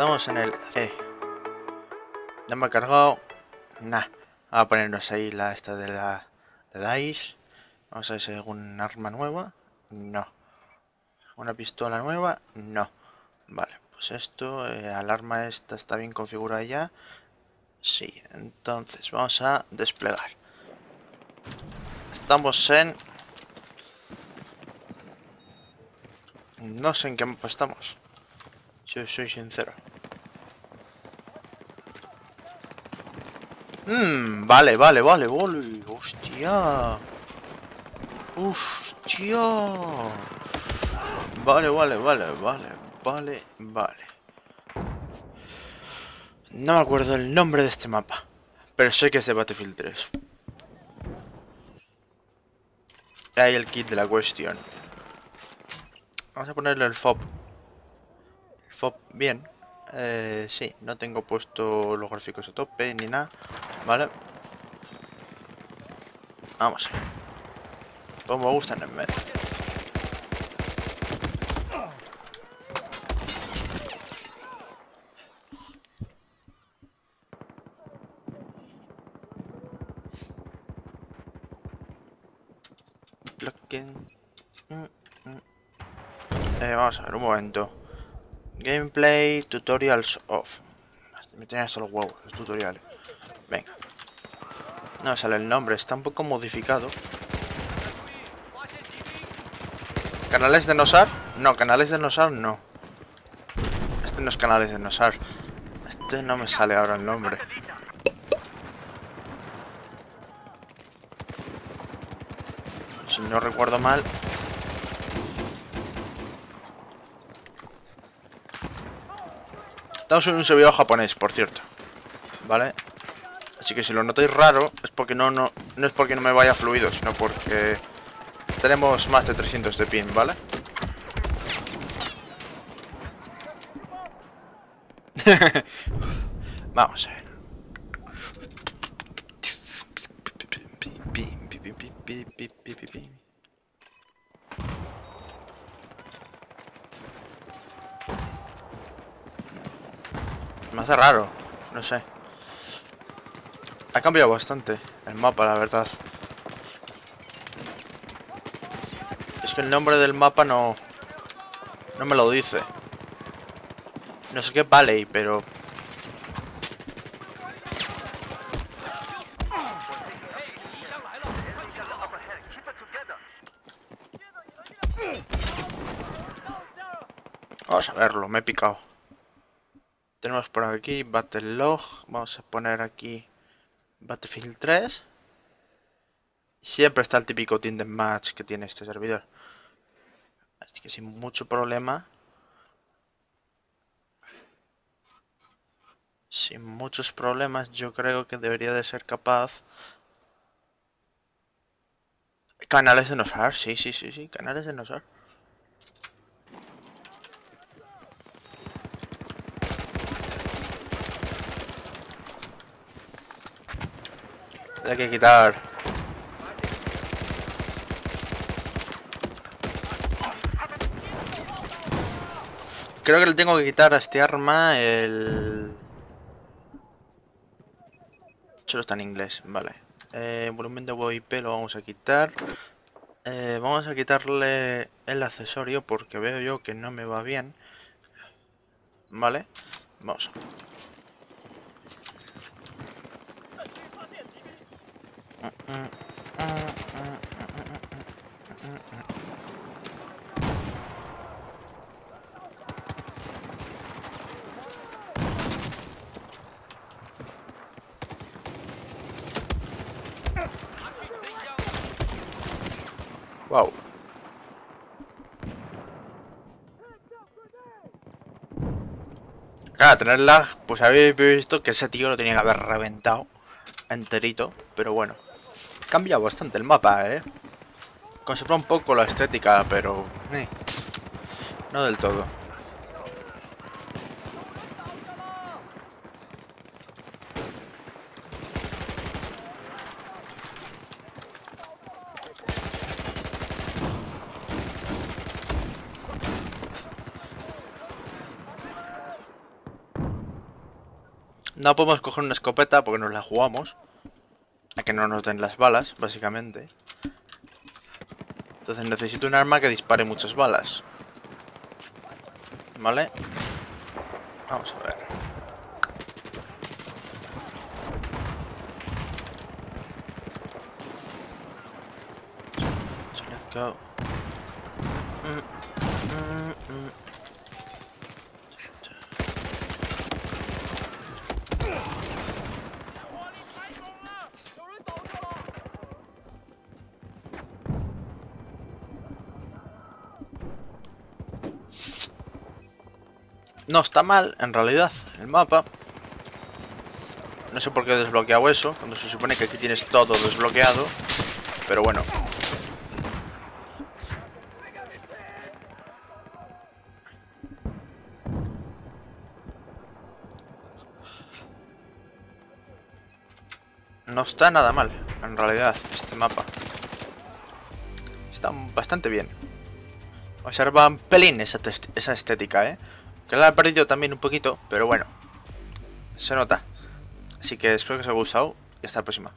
Estamos en el E. Ya me ha cargado. Nah. Vamos a ponernos ahí la esta de la de DICE. Vamos a ver si hay algún arma nueva. No. ¿Una pistola nueva? No. Vale, pues esto, eh, alarma esta está bien configurada ya. Sí, entonces vamos a desplegar. Estamos en... No sé en qué mapa estamos. Yo soy sincero. Mmm, vale, vale, vale, vale. Hostia. Hostia. Vale, vale, vale, vale, vale, vale. No me acuerdo el nombre de este mapa. Pero sé que es de Battlefield 3. Ahí el kit de la cuestión. Vamos a ponerle el FOB. El FOB bien. Eh, sí, no tengo puesto los gráficos a tope ni nada. Vale. Vamos. Como gustan en medio. Mm, mm. Eh, vamos a ver, un momento. Gameplay, tutorials off. Me tienen hasta los huevos, los tutoriales. Venga. No sale el nombre, está un poco modificado. ¿Canales de Nosar? No, canales de Nosar no. Este no es canales de Nosar. Este no me sale ahora el nombre. Si no recuerdo mal, Estamos en un servidor japonés, por cierto. ¿Vale? Así que si lo notáis raro, es porque no, no, no es porque no me vaya fluido, sino porque tenemos más de 300 de pin, ¿vale? Vamos a ver. Me hace raro, no sé. Ha cambiado bastante el mapa, la verdad. Es que el nombre del mapa no... No me lo dice. No sé qué vale, pero... Vamos a verlo, me he picado. Tenemos por aquí Battle Log. Vamos a poner aquí Battlefield 3. Siempre está el típico Team Match que tiene este servidor. Así que sin mucho problema. Sin muchos problemas yo creo que debería de ser capaz... Canales de Nosar, sí, sí, sí, sí, canales de Nosar. Hay que quitar. Creo que le tengo que quitar a este arma el... Solo está en inglés, vale. Eh, volumen de WIP lo vamos a quitar. Eh, vamos a quitarle el accesorio porque veo yo que no me va bien. Vale, vamos. Wow. Claro, tener lag, pues habéis visto que ese tío lo tenía que haber reventado enterito, pero bueno. Cambia bastante el mapa, ¿eh? Conserva un poco la estética, pero... Eh, no del todo. No podemos coger una escopeta porque nos la jugamos. Que no nos den las balas, básicamente. Entonces necesito un arma que dispare muchas balas. ¿Vale? Vamos a ver. So let's go. Mm, mm, mm. No está mal, en realidad, el mapa. No sé por qué he desbloqueado eso, cuando se supone que aquí tienes todo desbloqueado. Pero bueno. No está nada mal, en realidad, este mapa. Está bastante bien. Observa un pelín esa, esa estética, ¿eh? Que la he perdido también un poquito, pero bueno. Se nota. Así que espero que os haya gustado y hasta la próxima.